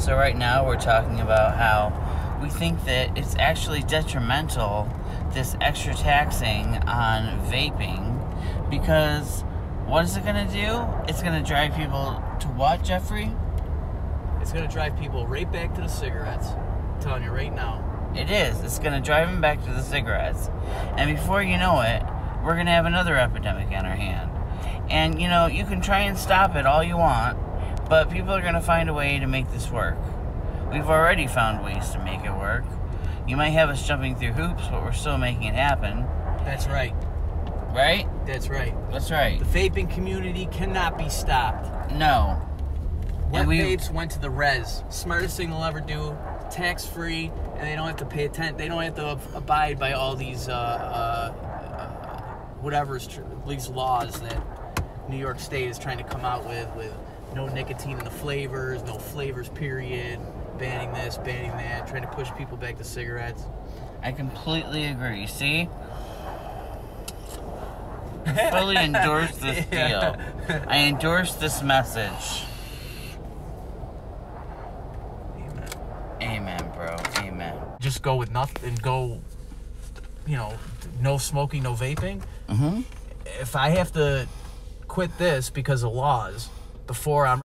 So right now we're talking about how we think that it's actually detrimental this extra taxing on vaping because what is it going to do? It's going to drive people to what, Jeffrey? It's gonna drive people right back to the cigarettes. I'm telling you right now. It is. It's going to drive them back to the cigarettes. And before you know it, we're going to have another epidemic on our hand. And, you know, you can try and stop it all you want, but people are going to find a way to make this work. We've already found ways to make it work. You might have us jumping through hoops, but we're still making it happen. That's right. Right? That's right. That's right. The vaping community cannot be stopped. No. Wet we- vapes went to the res. Smartest thing they'll ever do. Tax free, and they don't have to pay attention. They don't have to ab- abide by all these uh, uh, uh, whatever's tr- these laws that New York State is trying to come out with, with no nicotine in the flavors, no flavors period, banning this, banning that, trying to push people back to cigarettes. I completely agree. See? I fully endorse this deal. I endorse this message. Amen. Amen, bro. Amen. Just go with nothing. Go, you know, no smoking, no vaping. Mm-hmm. if I have to quit this because of laws before I'm